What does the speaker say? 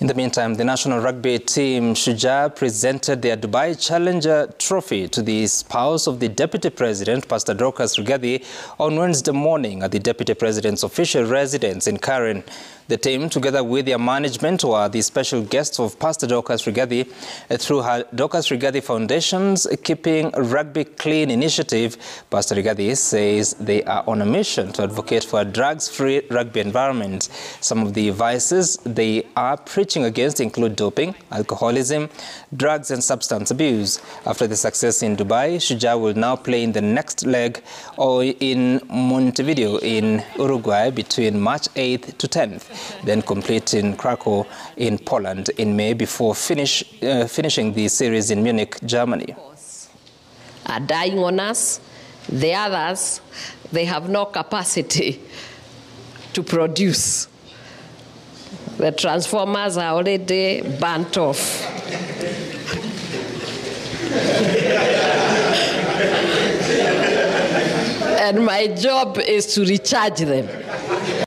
In the meantime, the national rugby team Shujaa presented their Dubai Challenger Trophy to the spouse of the Deputy President, Pastor Dorcas Rigathi, on Wednesday morning at the Deputy President's official residence in Karen. The team, together with their management, were the special guests of Pastor Dorcas Rigathi uh, through her Dorcas Rigathi Foundation's Keeping Rugby Clean initiative. Pastor Rigathi says they are on a mission to advocate for a drugs-free rugby environment. Some of the vices they are preaching against include doping, alcoholism, drugs and substance abuse. After the success in Dubai, Shujaa will now play in the next leg or in Montevideo in Uruguay between March 8th to 10th then complete in Krakow in Poland in May before finish, uh, finishing the series in Munich, Germany. Are dying on us. The others, they have no capacity to produce. The transformers are already burnt off. and my job is to recharge them.